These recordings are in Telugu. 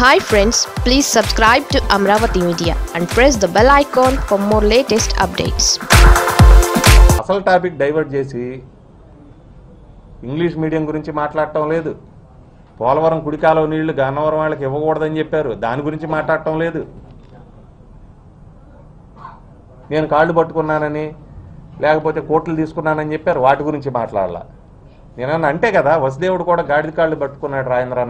Hi friends please subscribe to Amaravati media and press the bell icon for more latest updates అసలు టాపిక్ డైవర్ట్ చేసి ఇంగ్లీష్ మీడియం గురించి మాట్లాడటం లేదు. పోలవరం కుడికాలో నీళ్ళు గన్నవరం వాళ్ళకి ఇవ్వకూడదని చెప్పారు. దాని గురించి మాట్లాడటం లేదు. నేను కాళ్ళు పట్టుకున్నానని లేకపోతే కోట్లు తీసుకున్నానని చెప్పారు. వాటి గురించి మాట్లాడాల. నేనన్నా అంటే కదా వసుదేవుడు కూడా గాడిద కాళ్ళు పట్టుకున్నాడు రాజేంద్ర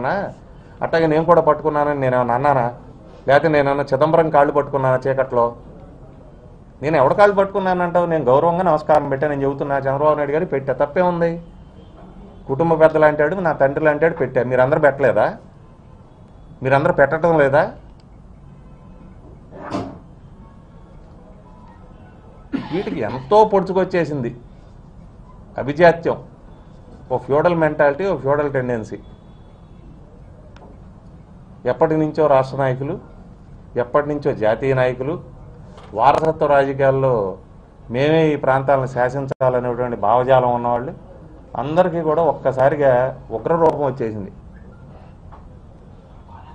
అన్న అట్టగా నేను కూడా పట్టుకున్నానని నేనేమన్నా అన్నానా? లేకపోతే నేనన్నా చిదంబరం కాళ్ళు పట్టుకున్నానా చీకట్లో? నేను ఎవడ కాళ్ళు పట్టుకున్నానంటావు? నేను గౌరవంగా నమస్కారం పెట్టా నేను చెబుతున్నా. చంద్రబాబు నాయుడు గారు పెట్టా. తప్పే ఉంది. కుటుంబ పెద్దలు అంటాడు నా తండ్రి అంటాడు పెట్టా. మీరందరూ పెట్టలేదా? మీరందరూ పెట్టడం లేదా? వీటికి ఎంతో పొడుచుకొచ్చేసింది. అభిజాత్యం. ఓ ఫ్యూడల్ మెంటాలిటీ ఓ ఫ్యూడల్ టెండెన్సీ. ఎప్పటి నుంచో రాష్ట్ర నాయకులు ఎప్పటి నుంచో జాతీయ నాయకులు వారసత్వ రాజకీయాల్లో మేమే ఈ ప్రాంతాలను శాసించాలనేటువంటి భావజాలం ఉన్నవాళ్ళు అందరికీ కూడా ఒక్కసారిగా ఉగ్ర రూపం వచ్చేసింది.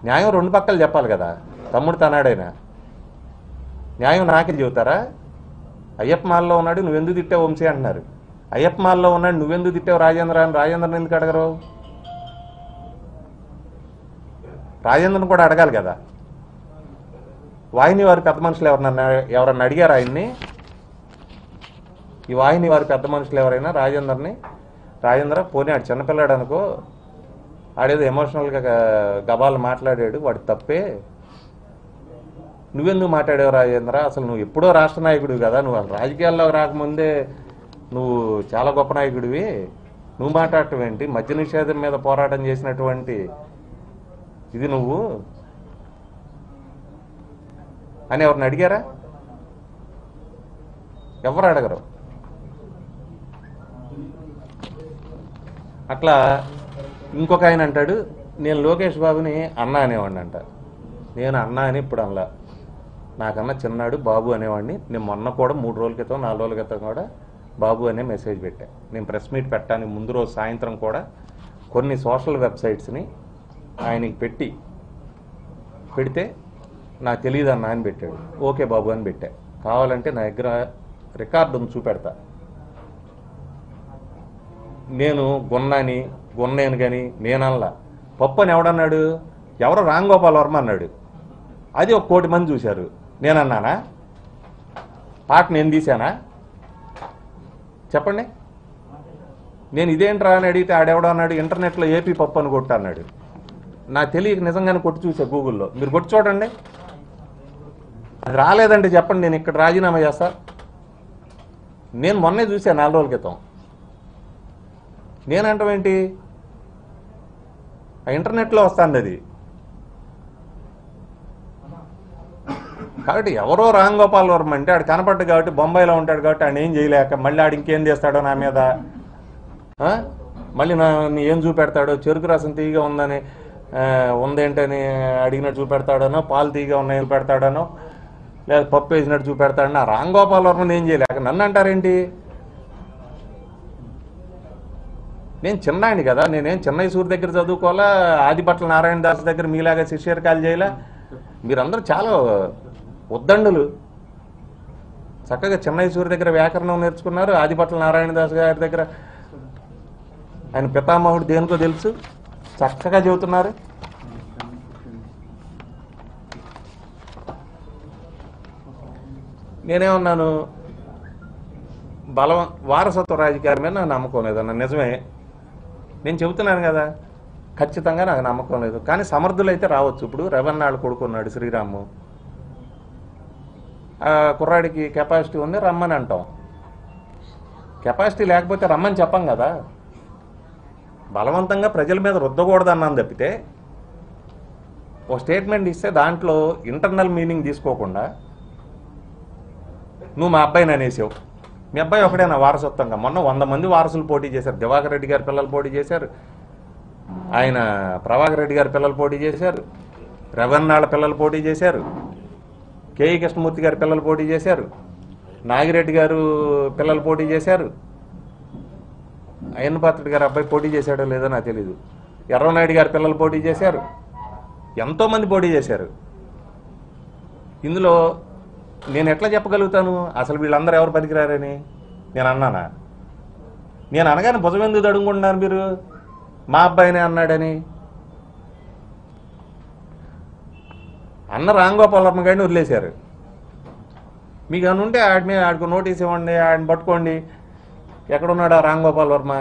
న్యాయం రెండు పక్కలు చెప్పాలి కదా తమ్ముడు తనాడైనా. న్యాయం నాకే చెబుతారా? అయ్యప్ప మాల్లో ఉన్నాడు నువ్వెందుకు తిట్టావు వంశీ అంటున్నారు. అయ్యప్ప మాల్లో ఉన్నాడు నువ్వెందుకు తిట్టావు రాజేంద్ర అని రాజేంద్రని ఎందుకు అడగరు? రాజేంద్రను కూడా అడగాలి కదా. వాహిని వారి పెద్ద మనుషులు ఎవరన్నా ఎవరన్నా అడిగారు ఆయన్ని? ఈ వాహిని వారి పెద్ద మనుషులు ఎవరైనా రాజేందర్ని రాజేంద్ర పోనీ ఆడు చిన్నపిల్లాడు అనుకో ఆడేదో ఎమోషనల్గా గబాలు మాట్లాడాడు వాడు తప్పే. నువ్వెందుకు మాట్లాడావు రాజేంద్ర? అసలు నువ్వు ఎప్పుడో రాష్ట్ర నాయకుడివి కదా నువ్వు రాజకీయాల్లో రాకముందే నువ్వు చాలా గొప్ప నాయకుడివి. నువ్వు మాట్లాడటం ఏంటి? మద్య నిషేధం మీద పోరాటం చేసినటువంటి ఇది నువ్వు? అని ఎవరిని అడిగారా? ఎవరు అడగరు? అట్లా ఇంకొక ఆయన అంటాడు నేను లోకేష్ బాబుని అన్న అనేవాడిని అంట. నేను అన్న అని ఇప్పుడు అనలా. నాకన్నా చిన్నాడు బాబు అనేవాడిని. నేను మొన్న కూడా మూడు రోజుల క్రితం నాలుగు రోజుల క్రితం కూడా బాబు అనే మెసేజ్ పెట్టా. నేను ప్రెస్ మీట్ పెట్టాను. ముందు రోజు సాయంత్రం కూడా కొన్ని సోషల్ వెబ్సైట్స్ని ఆయనకి పెట్టి పెడితే నాకు తెలియదు అన్న ఆయన పెట్టాడు. ఓకే బాబు అని పెట్టా. కావాలంటే నా దగ్గర రికార్డు ఉంది చూపెడతా. నేను గున్నాని గున్నాను కానీ నేనల్లా. పప్పు అని ఎవడన్నాడు? ఎవరో రామ్ గోపాల్ వర్మ అన్నాడు. అది ఒక కోటి మంది చూశారు. నేనన్నానా? పాట నేను తీశానా? చెప్పండి. నేను ఇదేంట్రా అని అడిగితే ఆడెవడో అన్నాడు ఇంటర్నెట్లో ఏపీ పప్పు అని కొట్టు అన్నాడు. నాకు తెలియక నిజంగానే కొట్టి చూసా గూగుల్లో. మీరు కొట్టి చూడండి. అది రాలేదంటే చెప్పండి నేను ఇక్కడ రాజీనామా చేస్తా. నేను మొన్నే చూసా నాలుగు రోజుల క్రితం. నేనంటాం ఏంటి? ఆ ఇంటర్నెట్లో వస్తుంది అది. కాబట్టి ఎవరో రామ్ గోపాల్ వర్మ అంటే ఆడు కనపడ్డు కాబట్టి బొంబాయిలో ఉంటాడు కాబట్టి ఆయన ఏం చేయలేక మళ్ళీ ఆడు ఇంకేం చేస్తాడో నా మీద మళ్ళీ నా ఏం చూపెడతాడో చెరుకు రసం తీగా ఉందని ఉందేంటని అడిగినట్టు చూపెడతాడనో పాలు తీగా ఉన్నాయని పెడతాడనో లేదా పప్పు వేసినట్టు చూపెడతాడనో రామ్ గోపాల్ వర్మని ఏం చేయలేక నన్ను అంటారేంటి? నేను చిన్నాయని కదా నేనేం చెన్నై సూరి దగ్గర చదువుకోవాలా ఆదిపట్ల నారాయణ దాస్ దగ్గర మీలాగా శిష్యరకాలు చేయలే? మీరందరూ చాలా ఉద్దండులు. చక్కగా చెన్నై సూరి దగ్గర వ్యాకరణం నేర్చుకున్నారు ఆదిపట్ల నారాయణ దాస్ గారి దగ్గర. ఆయన పితామహుడు దేనికో తెలుసు. చక్కగా చెబుతున్నారు నేనేమన్నాను బలం వారసత్వ రాజకీయాల మీద నాకు నమ్మకం లేదన్న నిజమే. నేను చెబుతున్నాను కదా ఖచ్చితంగా నాకు నమ్మకం లేదు. కానీ సమర్థులైతే రావచ్చు. ఇప్పుడు రవన్నాళ్ళు కొడుకున్నాడు శ్రీరాము. కుర్రాడికి కెపాసిటీ ఉంది రమ్మని అంటాం కెపాసిటీ లేకపోతే రమ్మని చెప్పం కదా. బలవంతంగా ప్రజల మీద రుద్దకూడదు అన్నాను తప్పితే ఓ స్టేట్మెంట్ ఇస్తే దాంట్లో ఇంటర్నల్ మీనింగ్ తీసుకోకుండా నువ్వు మా అబ్బాయిని అనేసావు. మీ అబ్బాయి ఒకడేనా వారసత్వంగా. మొన్న వంద మంది వారసులు పోటీ చేశారు. దివాకర్ రెడ్డి గారి పిల్లలు పోటీ చేశారు. ఆయన ప్రభాకర్ రెడ్డి గారి పిల్లలు పోటీ చేశారు. రవన్నాళ్ళ పిల్లలు పోటీ చేశారు. కేఈ కృష్ణమూర్తి గారి పిల్లలు పోటీ చేశారు. నాగిరెడ్డి గారు పిల్లలు పోటీ చేశారు. అయ్యన్న పాత్రుడి గారి అబ్బాయి పోటీ చేశాడో లేదో నాకు తెలీదు. ఎర్రనాయుడు గారి పిల్లలు పోటీ చేశారు. ఎంతోమంది పోటీ చేశారు. ఇందులో నేను ఎట్లా చెప్పగలుగుతాను? అసలు వీళ్ళందరూ ఎవరు పనికిరారని? నేను అన్నానా? నేను అనగానే భుజం ఎందుకు తడుముకుంటున్నారు మీరు? మా అబ్బాయినే అన్నాడని. అన్న రాంగోపాలమ్మ గారిని వదిలేశారు. మీకు అనుంటే ఉంటే ఆడి మీద ఆడికి నోటీస్ ఇవ్వండి ఆడిని పట్టుకోండి ఎక్కడున్నాడా రామ్ గోపాల్ వర్మ?